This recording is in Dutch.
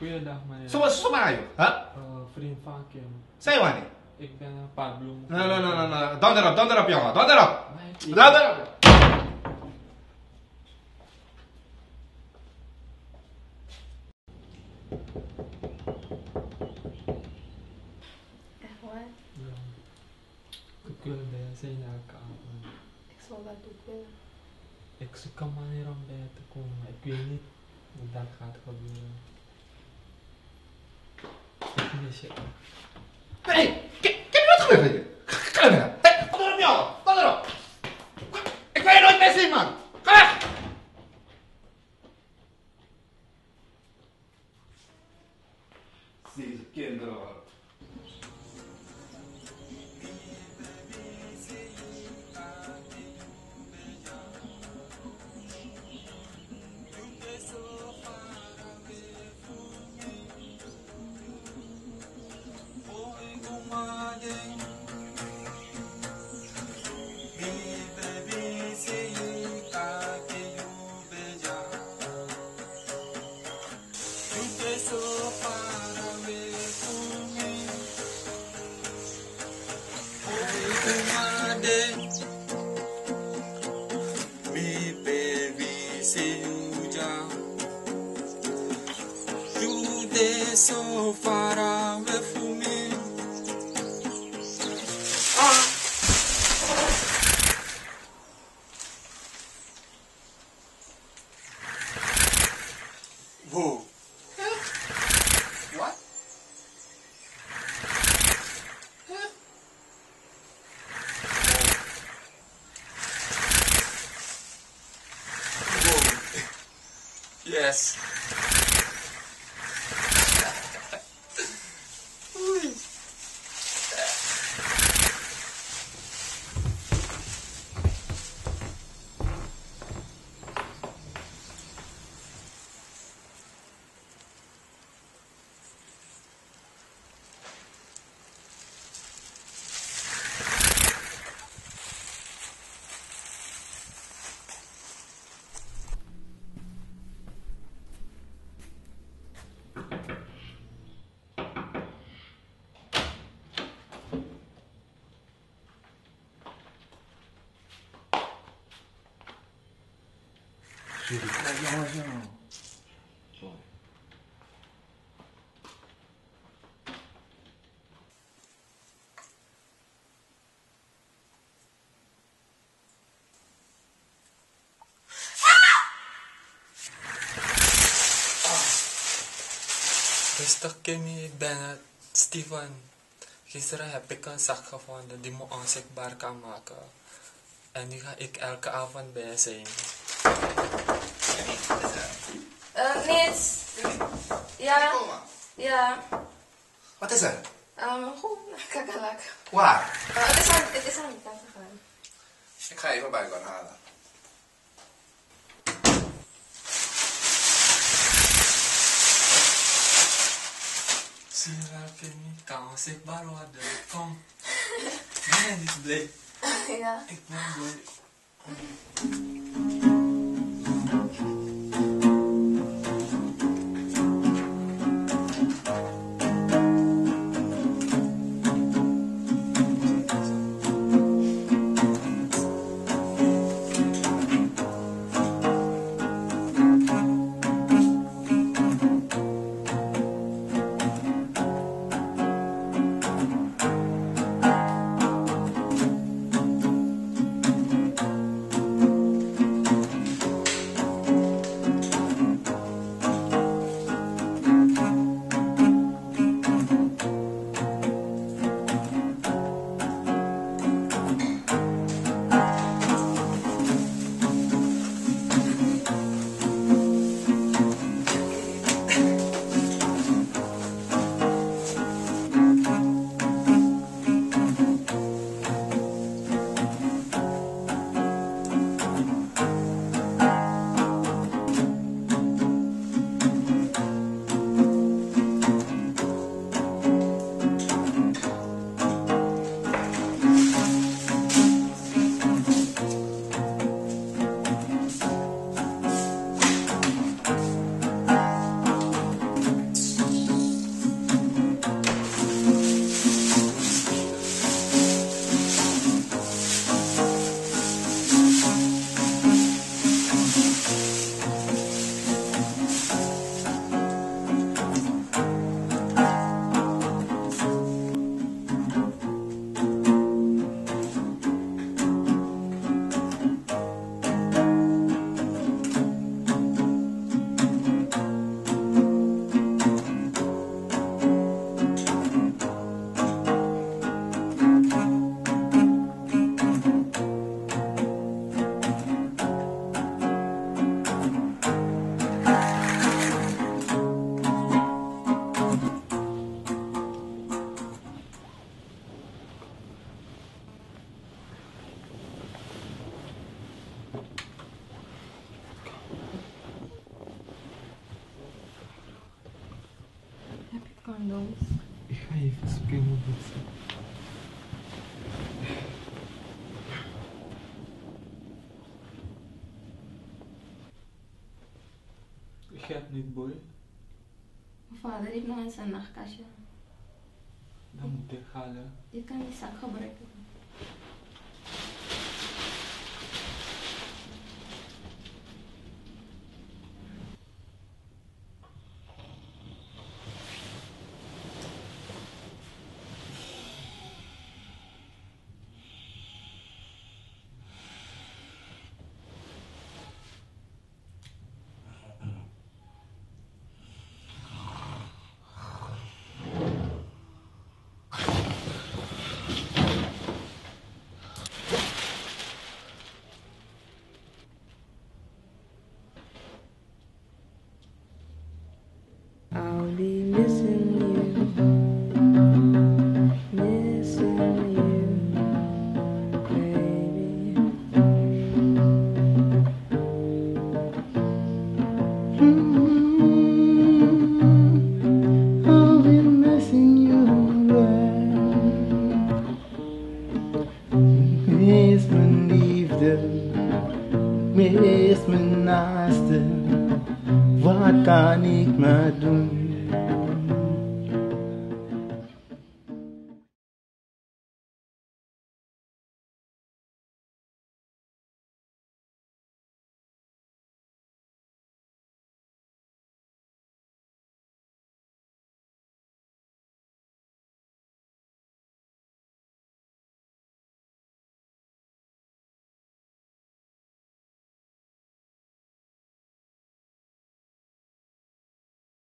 Goeiedag meneer. Suma, sumayo. Huh? Uh, vriend van Kim. Say one. Ik ben Pablo. No, no, no, no, no. Don't erop, don't erop, jongen. Nee, erop. Echt waar? Ja. Ik wil bij zijn. Ik zal dat ook willen. Ik zoek een manier om bij te komen, maar ik weet niet hoe dat gaat gebeuren. 那些。哎，给给你们退回去，看到没？哎，我都瞄了，到那了。快，快点，没事嘛，快。Sí, ¿quién? So far away from me. Whoa. What? Whoa. Yes. Sorry. Rustig Kimmy, ik ben het. Steven. Gisteren heb ik een zak gevonden die me onzichtbaar kan maken. En nu ga ik elke avond bij zijn. Uh, niets. Ja, ja. Wat is er? Um, goed, kakalak. Waar? Uh, het is aan, het is aan die kant gegaan. Ik ga even bij gaan halen. Worden. Kom. Ja. Ik ben blij. Heb je condoms? Ik ga even zoeken in. Ik heb niet boy. Mijn vader heeft nog in zijn nachtkastje. Dan moet ik halen. Je kan die zak gebruiken. Mis mijn naaste. Wat kan ik maar doen?